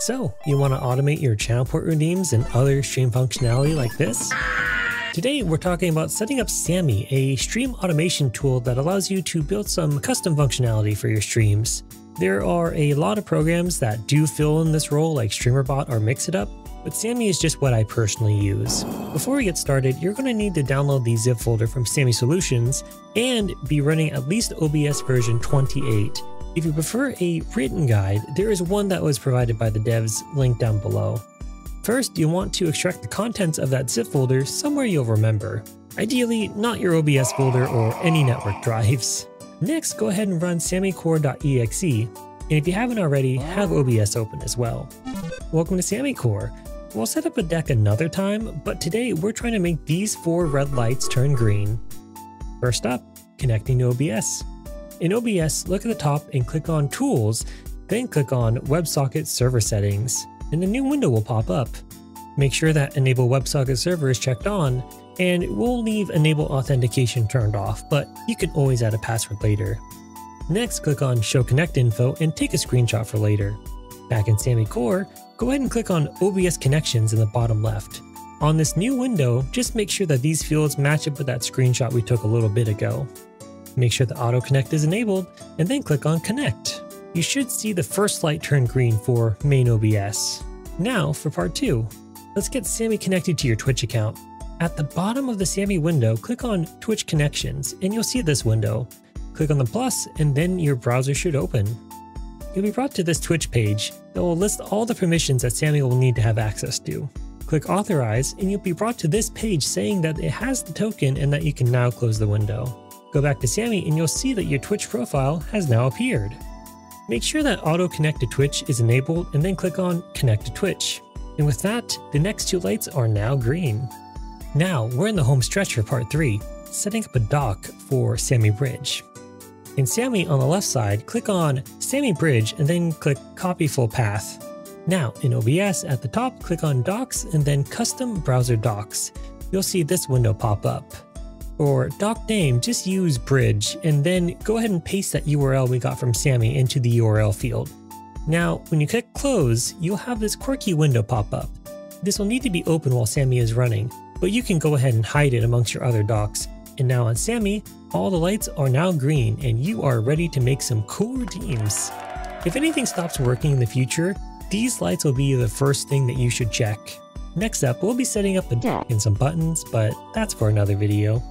So, you want to automate your channel point redeems and other stream functionality like this? Today, we're talking about setting up SAMMI, a stream automation tool that allows you to build some custom functionality for your streams. There are a lot of programs that do fill in this role like StreamerBot or Mixitup, but SAMMI is just what I personally use. Before we get started, you're going to need to download the zip folder from SAMMI Solutions and be running at least OBS version 28. If you prefer a written guide, there is one that was provided by the devs linked down below. First, you'll want to extract the contents of that zip folder somewhere you'll remember. Ideally, not your OBS folder or any network drives. Next, go ahead and run sammycore.exe, and if you haven't already, have OBS open as well. Welcome to SAMMI Core. We'll set up a deck another time, but today we're trying to make these four red lights turn green. First up, connecting to OBS. In OBS, look at the top and click on Tools, then click on WebSocket Server Settings, and a new window will pop up. Make sure that Enable WebSocket Server is checked on, and we'll leave Enable Authentication turned off, but you can always add a password later. Next, click on Show Connect Info and take a screenshot for later. Back in SAMMI Core, go ahead and click on OBS Connections in the bottom left. On this new window, just make sure that these fields match up with that screenshot we took a little bit ago. Make sure the auto connect is enabled and then click on connect. You should see the first light turn green for main OBS. Now for part 2. Let's get SAMMI connected to your Twitch account. At the bottom of the SAMMI window, click on Twitch Connections and you'll see this window. Click on the plus and then your browser should open. You'll be brought to this Twitch page that will list all the permissions that SAMMI will need to have access to. Click Authorize and you'll be brought to this page saying that it has the token and that you can now close the window. Go back to SAMMI and you'll see that your Twitch profile has now appeared. Make sure that Auto Connect to Twitch is enabled and then click on Connect to Twitch. And with that, the next two lights are now green. Now, we're in the home stretch for part 3, setting up a dock for SAMMI Bridge. In SAMMI on the left side, click on SAMMI Bridge and then click Copy Full Path. Now, in OBS at the top, click on Docks and then Custom Browser Docks. You'll see this window pop up. For dock name, just use bridge and then go ahead and paste that URL we got from SAMMI into the URL field. Now, when you click close, you'll have this quirky window pop up. This will need to be open while SAMMI is running, but you can go ahead and hide it amongst your other docks. And now on SAMMI, all the lights are now green and you are ready to make some cool redeems. If anything stops working in the future, these lights will be the first thing that you should check. Next up, we'll be setting up a deck and some buttons, but that's for another video.